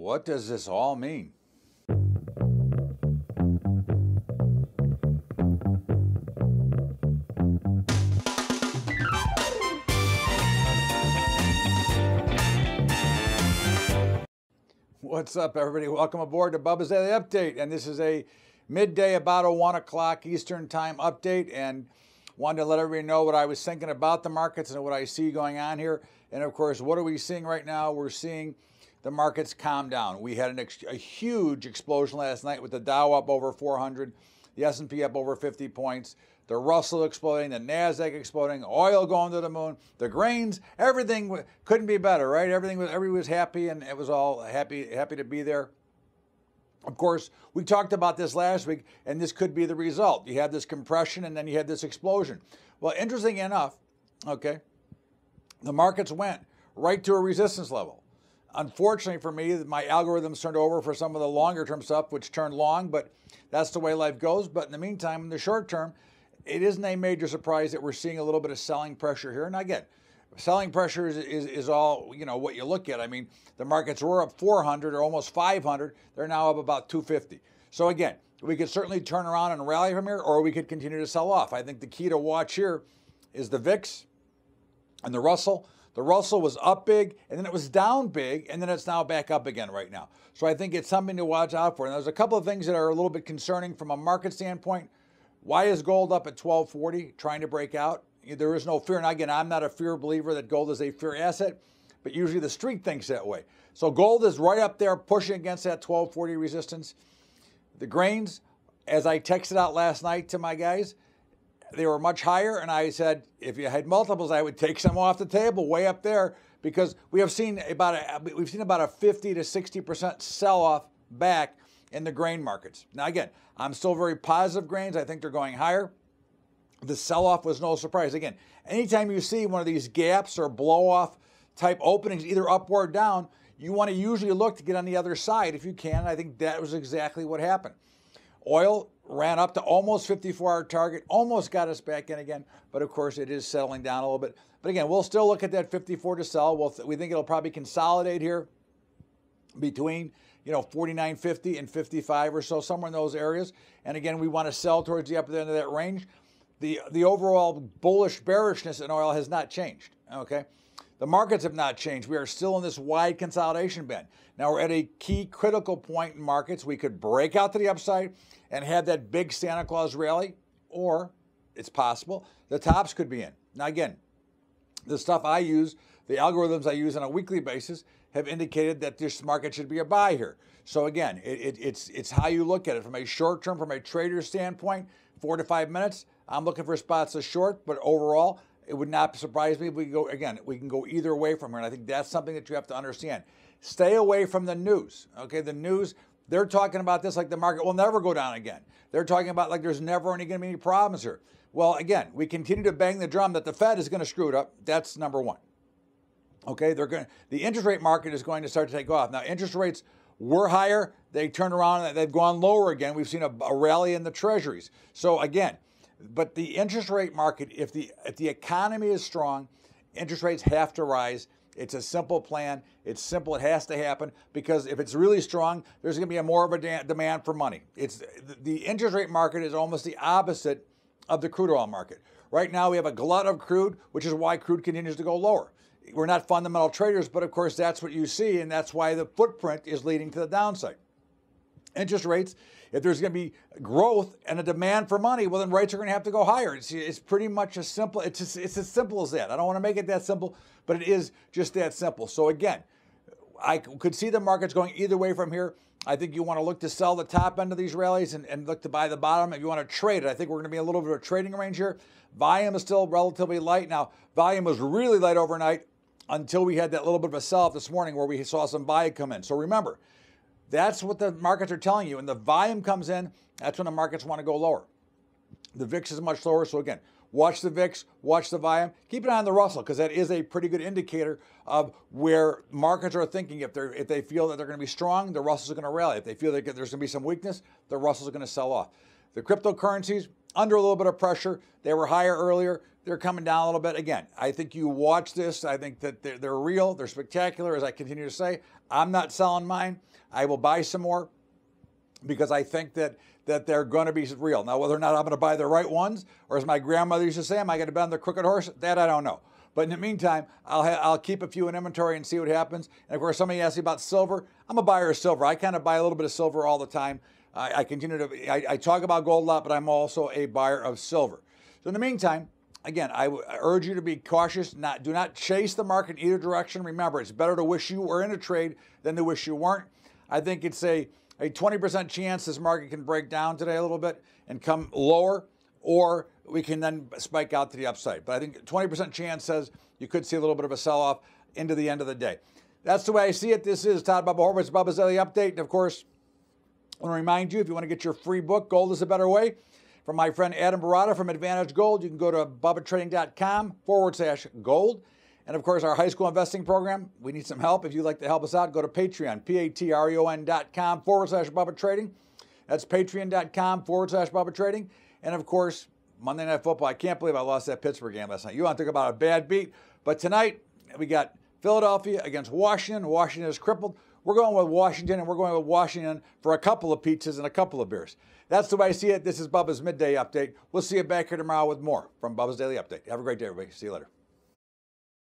What does this all mean? What's up, everybody? Welcome aboard to Bubba's Daily Update. And this is a midday, about a 1 o'clock Eastern Time update. And wanted to let everybody know what I was thinking about the markets and what I see going on here. And of course, what are we seeing right now? We're seeing the markets calm down. We had ex- a huge explosion last night with the Dow up over 400, the S&P up over 50 points, the Russell exploding, the Nasdaq exploding, oil going to the moon, the grains, everything couldn't be better, right? Everything was everybody was happy and it was all happy happy to be there. Of course, we talked about this last week, and this could be the result. You had this compression and then you had this explosion. Well, interesting enough, okay, the markets went right to a resistance level. Unfortunately for me, my algorithms turned over for some of the longer term stuff, which turned long, but that's the way life goes. But in the meantime, in the short term, it isn't a major surprise that we're seeing a little bit of selling pressure here. And again, selling pressure is, is, is, all you know what you look at. I mean, the markets were up 400 or almost 500. They're now up about 250. So again, we could certainly turn around and rally from here, or we could continue to sell off. I think the key to watch here is the VIX and the Russell. The Russell was up big and then it was down big and then it's now back up again right now. So I think it's something to watch out for. And there's a couple of things that are a little bit concerning from a market standpoint. Why is gold up at 1240 trying to break out? There is no fear. And again, I'm not a fear believer that gold is a fear asset, but usually the street thinks that way. So gold is right up there pushing against that 1240 resistance. The grains, as I texted out last night to my guys, they were much higher. And I said, if you had multiples, I would take some off the table way up there because we have seen about a, we've seen about a 50 to 60% sell off back in the grain markets. Now, again, I'm still very positive grains. I think they're going higher. The sell off was no surprise. Again, anytime you see one of these gaps or blow off type openings, either up or down, you want to usually look to get on the other side if you can. I think that was exactly what happened. Oil ran up to almost 54 hour target, almost got us back in again, but of course it is settling down a little bit. But again, we'll still look at that 54 to sell. We'll th- we think it'll probably consolidate here between you know 49.50 and 55 or so, somewhere in those areas. And again, we want to sell towards the upper end of that range. The the overall bullish bearishness in oil has not changed. Okay. The markets have not changed. We are still in this wide consolidation band. Now we're at a key critical point in markets. We could break out to the upside and have that big Santa Claus rally, or it's possible the tops could be in. Now, again, the stuff I use, the algorithms I use on a weekly basis, have indicated that this market should be a buy here. So again, it, it, it's it's how you look at it from a short term, from a trader standpoint. Four to five minutes, I'm looking for spots to short, but overall, it would not surprise me if we go again. We can go either way from here, and I think that's something that you have to understand. Stay away from the news. Okay, the news they're talking about this like the market will never go down again. They're talking about like there's never any going to be any problems here. Well, again, we continue to bang the drum that the Fed is going to screw it up. That's number one. Okay, they're going. The interest rate market is going to start to take off now. Interest rates were higher. They turned around and they've gone lower again. We've seen a, a rally in the treasuries. So again, but the interest rate market, if the if the economy is strong, interest rates have to rise. It's a simple plan. It's simple. It has to happen because if it's really strong, there's going to be a more of a demand for money. It's the interest rate market is almost the opposite of the crude oil market. Right now, we have a glut of crude, which is why crude continues to go lower. We're not fundamental traders, but of course, that's what you see, and that's why the footprint is leading to the downside. Interest rates if there's going to be growth and a demand for money, well, then rates are going to have to go higher. It's, it's pretty much as simple. It's just, it's as simple as that. I don't want to make it that simple, but it is just that simple. So again, I could see the markets going either way from here. I think you want to look to sell the top end of these rallies and, and look to buy the bottom. If you want to trade it, I think we're going to be a little bit of a trading range here. Volume is still relatively light. Now, volume was really light overnight until we had that little bit of a sell off this morning where we saw some buy come in. So remember, that's what the markets are telling you. And the volume comes in, that's when the markets want to go lower. The VIX is much lower. So again, watch the VIX, watch the volume. Keep an eye on the Russell because that is a pretty good indicator of where markets are thinking. If they if they feel that they're going to be strong, the Russell's going to rally. If they feel that there's going to be some weakness, the Russell's going to sell off. The cryptocurrencies under a little bit of pressure. They were higher earlier. They're coming down a little bit. Again, I think you watch this. I think that they're, they're real. They're spectacular, as I continue to say. I'm not selling mine. I will buy some more because I think that that they're going to be real. Now, whether or not I'm going to buy the right ones, or as my grandmother used to say, am I going to bet on the crooked horse? That I don't know. But in the meantime, I'll ha- I'll keep a few in inventory and see what happens. And of course, somebody asked me about silver. I'm a buyer of silver. I kind of buy a little bit of silver all the time. I, I continue to I, I talk about gold a lot, but I'm also a buyer of silver. So in the meantime, again, I urge you to be cautious. Not do not chase the market in either direction. Remember, it's better to wish you were in a trade than to wish you weren't. I think it's a a 20% chance this market can break down today a little bit and come lower, or we can then spike out to the upside. But I think 20% chance says you could see a little bit of a sell off into the end of the day. That's the way I see it. This is Todd Bubba Horwitz, Bubba's Daily Update. And of course, I want to remind you if you want to get your free book, Gold is a Better Way, from my friend Adam Baratta from Advantage Gold, you can go to bubbatrading.com forward slash gold. And of course, our high school investing program, we need some help. If you'd like to help us out, go to Patreon, P-A-T-R-E-O-N dot com forward slash Bubba Trading. That's patreon.com forward slash Bubba Trading. And of course, Monday Night Football. I can't believe I lost that Pittsburgh game last night. You want to talk about a bad beat. But tonight, we got Philadelphia against Washington. Washington is crippled. We're going with Washington, and we're going with Washington for a couple of pizzas and a couple of beers. That's the way I see it. This is Bubba's Midday Update. We'll see you back here tomorrow with more from Bubba's Daily Update. Have a great day, everybody. See you later.